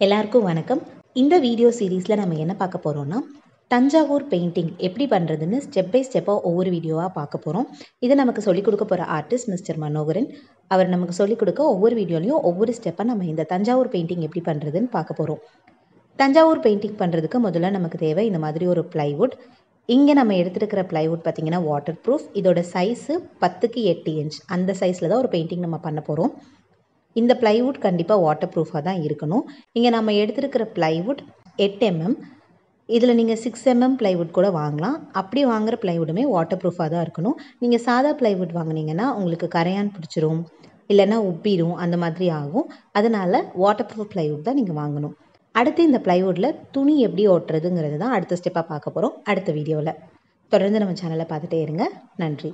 எல்லாருக்கும் வணக்கம். இந்த வீடியோ சீரீஸில் நம்ம என்ன பார்க்க போகிறோம்னா தஞ்சாவூர் பெயிண்டிங் எப்படி பண்ணுறதுன்னு ஸ்டெப் பை ஸ்டெப்பாக ஒவ்வொரு வீடியோவாக பார்க்க போகிறோம் இதை நமக்கு சொல்லிக் கொடுக்க போகிற ஆர்டிஸ்ட் மிஸ்டர் மனோகரன். அவர் நமக்கு சொல்லிக் கொடுக்க ஒவ்வொரு வீடியோலையும் ஒவ்வொரு ஸ்டெப்பாக நம்ம இந்த தஞ்சாவூர் பெயிண்டிங் எப்படி பண்ணுறதுன்னு பார்க்க போகிறோம் தஞ்சாவூர் பெயிண்டிங் பண்ணுறதுக்கு முதல்ல நமக்கு தேவை இந்த மாதிரி ஒரு ப்ளைவுட் இங்கே நம்ம எடுத்துருக்கிற ப்ளைவுட் பார்த்திங்கன்னா வாட்டர் ப்ரூஃப் இதோட சைஸு பத்துக்கு எட்டு இன்ச் அந்த சைஸில் தான் ஒரு பெயிண்டிங் நம்ம பண்ண போகிறோம் இந்த ப்ளைவுட் கண்டிப்பாக வாட்டர் ப்ரூஃபாக தான் இருக்கணும். இங்கே நம்ம எடுத்துருக்கிற ப்ளைவுட் எட்டு எம்எம் இதில் நீங்கள் சிக்ஸ் எம்எம் ப்ளைவுட் கூட வாங்கலாம். அப்படி வாங்குகிற ப்ளைவுடுமே வாட்டர் ப்ரூஃபாக தான் இருக்கணும். நீங்கள் சாதா ப்ளைவுட் வாங்கினீங்கன்னா உங்களுக்கு கரையான் பிடிச்சிரும் இல்லைன்னா உப்பிடும் அந்த மாதிரி ஆகும். அதனால் வாட்டர் ப்ரூஃப் ப்ளைவுட் தான் நீங்கள் வாங்கணும். அடுத்து இந்த ப்ளைவுட்டில் துணி எப்படி ஓட்டுறதுங்கிறது தான் அடுத்த ஸ்டெப்பாக பார்க்க போகிறோம் அடுத்த வீடியோவில் தொடர்ந்து நம்ம சேனலை பார்த்துட்டே இருங்க. நன்றி.